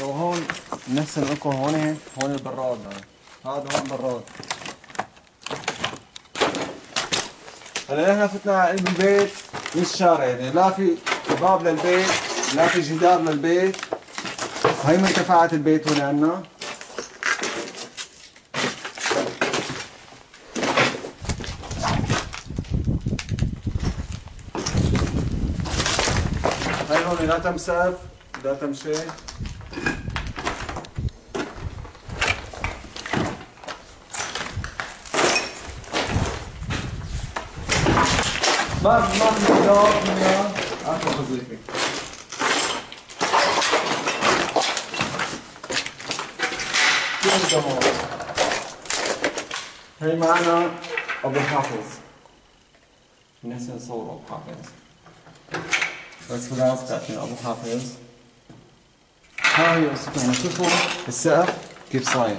وهون نفس لكم هون هون البراد هذا هون براد. هلا نحن فتنا على قلب البيت مش شارع يعني لا في باب للبيت لا في جدار للبيت. هي مرتفعات البيت هون عنا. هاي هون لا تمسف لا تمشي. ما ما منها اخر وظيفه كيف الجمهور هي معنا ابو حافظ نسي نصور ابو حافظ بس خلاص بتعرفين ابو حافظ هاي السكانة شوفوا السقف كيف صاير